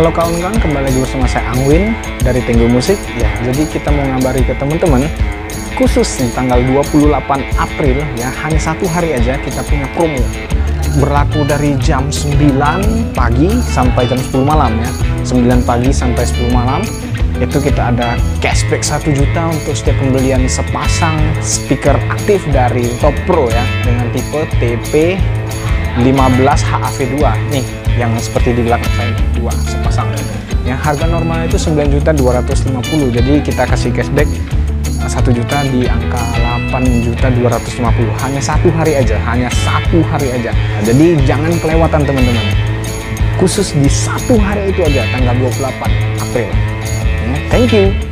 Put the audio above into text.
Halo kawan-kawan, kembali lagi bersama saya Angwin dari Tenggo Musik. Ya, jadi kita mau ngabari ke teman-teman khusus nih tanggal 28 April ya, hanya satu hari aja kita punya promo. Berlaku dari jam 9 pagi sampai jam 10 malam ya. 9 pagi sampai 10 malam itu kita ada cashback 1 juta untuk setiap pembelian sepasang speaker aktif dari Top Pro ya dengan tipe TP 15 HAV2 nih yang seperti di belakang saya dua sepasang. Yang harga normal itu 9 juta 250 jadi kita kasih cashback 1 juta di angka 8 juta 250 hanya satu hari aja hanya satu hari aja. Nah, jadi jangan kelewatan teman-teman. Khusus di satu hari itu aja tanggal 28 April. Ya, thank you